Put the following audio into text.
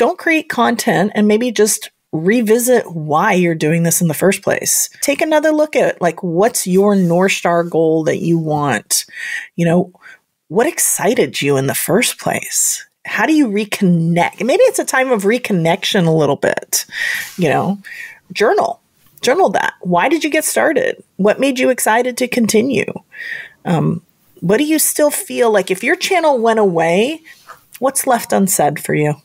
don't create content and maybe just revisit why you're doing this in the first place. Take another look at like what's your North Star goal that you want? You know, what excited you in the first place? How do you reconnect? Maybe it's a time of reconnection a little bit. You know, journal. Journal that. Why did you get started? What made you excited to continue? Um, what do you still feel like if your channel went away, what's left unsaid for you?